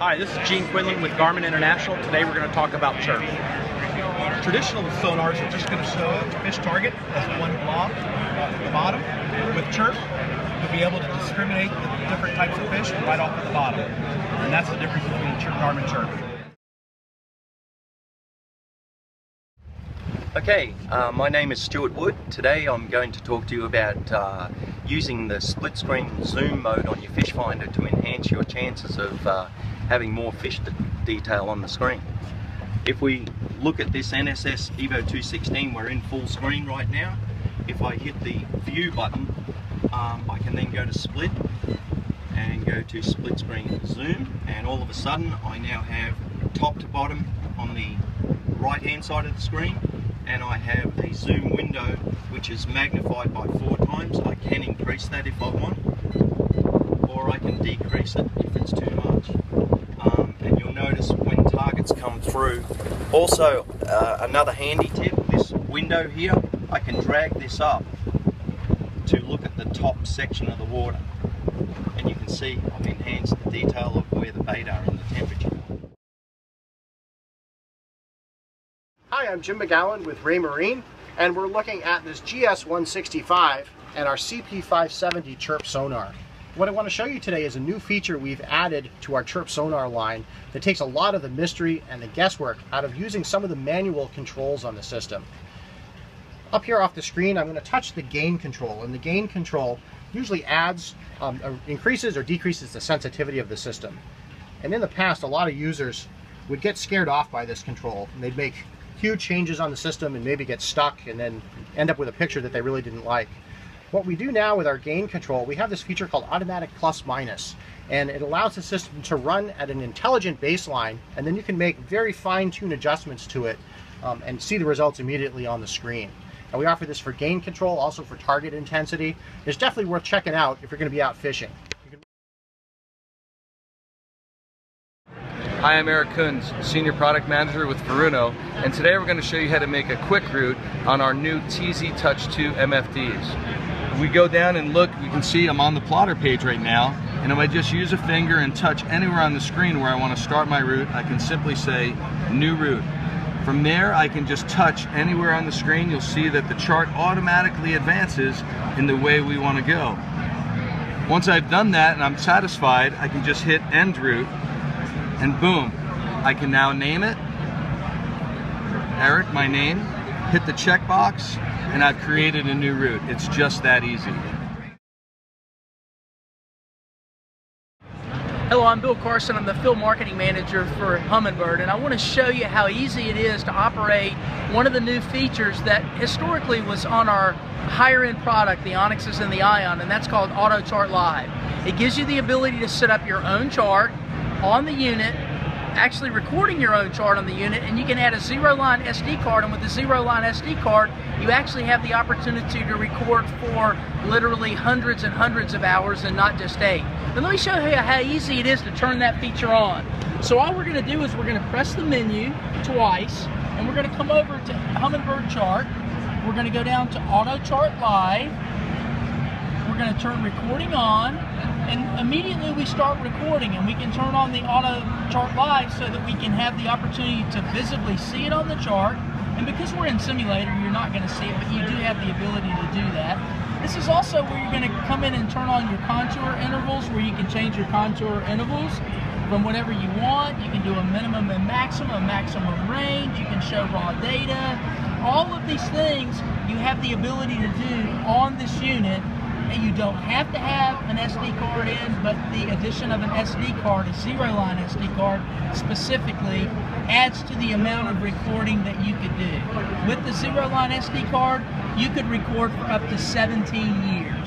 Hi, this is Gene Quinlan with Garmin International. Today we're going to talk about chirp. Traditional sonars are just going to show a fish target as one blob off at the bottom. With chirp, you'll be able to discriminate the different types of fish right off at the bottom. And that's the difference between chirp, Garmin chirp. Okay, uh, my name is Stuart Wood. Today I'm going to talk to you about uh, using the split screen zoom mode on your fish finder to enhance your chances of uh, having more fish detail on the screen. If we look at this NSS Evo 216, we're in full screen right now. If I hit the view button, um, I can then go to split and go to split screen zoom and all of a sudden I now have top to bottom on the right hand side of the screen and I have a zoom window which is magnified by four times. I can increase that if I want or I can decrease it if it's too much. Come through. Also uh, another handy tip, this window here, I can drag this up to look at the top section of the water and you can see I've enhanced the detail of where the bait are and the temperature. Hi, I'm Jim McGowan with Raymarine, and we're looking at this GS165 and our CP570 chirp sonar. What I want to show you today is a new feature we've added to our chirp sonar line that takes a lot of the mystery and the guesswork out of using some of the manual controls on the system. Up here off the screen, I'm going to touch the gain control, and the gain control usually adds, um, increases or decreases the sensitivity of the system. And in the past, a lot of users would get scared off by this control, and they'd make huge changes on the system and maybe get stuck and then end up with a picture that they really didn't like. What we do now with our gain control, we have this feature called automatic plus minus, and it allows the system to run at an intelligent baseline, and then you can make very fine-tuned adjustments to it um, and see the results immediately on the screen. And we offer this for gain control, also for target intensity. It's definitely worth checking out if you're going to be out fishing. Hi, I'm Eric Kunz, Senior Product Manager with Furuno, and today we're going to show you how to make a quick route on our new TZ Touch 2 MFDs. We go down and look, you can see I'm on the plotter page right now, and if I just use a finger and touch anywhere on the screen where I want to start my route, I can simply say New Route. From there, I can just touch anywhere on the screen. You'll see that the chart automatically advances in the way we want to go. Once I've done that and I'm satisfied, I can just hit End Route, and boom, I can now name it. Eric, my name, hit the checkbox, and I've created a new route. It's just that easy. Hello, I'm Bill Carson. I'm the field marketing manager for Humminbird, and I want to show you how easy it is to operate one of the new features that historically was on our higher end product, the Onixes and the Ion, and that's called Auto Chart Live. It gives you the ability to set up your own chart on the unit, actually recording your own chart on the unit, and you can add a zero line SD card, and with the zero line SD card, you actually have the opportunity to record for literally hundreds and hundreds of hours and not just eight. But let me show you how easy it is to turn that feature on. So all we're gonna do is we're gonna press the menu twice, and we're gonna come over to Humminbird Chart. We're gonna go down to Auto Chart Live. We're gonna turn recording on, and immediately we start recording and we can turn on the auto chart live so that we can have the opportunity to visibly see it on the chart. And because we're in simulator you're not going to see it but you do have the ability to do that. This is also where you're going to come in and turn on your contour intervals where you can change your contour intervals from whatever you want. You can do a minimum and maximum a maximum range. You can show raw data. All of these things you have the ability to do on this unit and you don't have to have an SD card in, but the addition of an SD card, a zero line SD card specifically, adds to the amount of recording that you could do. With the zero line SD card, you could record for up to 17 years.